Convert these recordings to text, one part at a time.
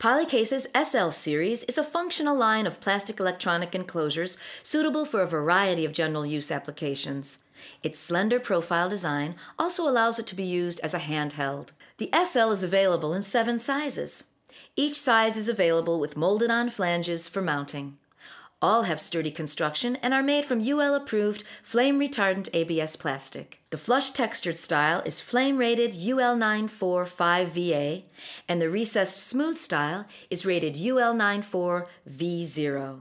Polycase's SL series is a functional line of plastic electronic enclosures suitable for a variety of general use applications. Its slender profile design also allows it to be used as a handheld. The SL is available in seven sizes. Each size is available with molded on flanges for mounting. All have sturdy construction and are made from UL approved flame retardant ABS plastic. The flush textured style is flame rated UL 94 5VA, and the recessed smooth style is rated UL 94V0.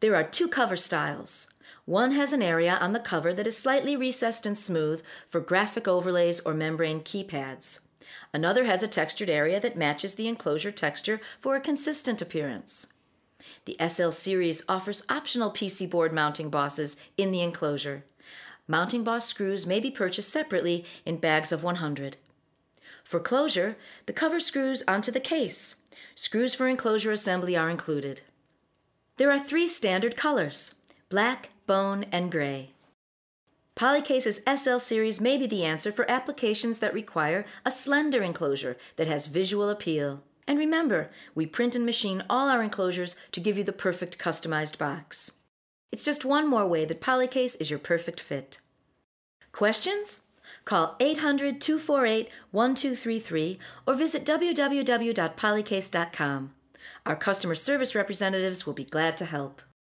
There are two cover styles. One has an area on the cover that is slightly recessed and smooth for graphic overlays or membrane keypads. Another has a textured area that matches the enclosure texture for a consistent appearance. The SL series offers optional PC board mounting bosses in the enclosure. Mounting boss screws may be purchased separately in bags of 100. For closure, the cover screws onto the case. Screws for enclosure assembly are included. There are three standard colors black, bone, and gray. Polycase's SL series may be the answer for applications that require a slender enclosure that has visual appeal. And remember, we print and machine all our enclosures to give you the perfect customized box. It's just one more way that Polycase is your perfect fit. Questions? Call 800 248 1233 or visit www.polycase.com. Our customer service representatives will be glad to help.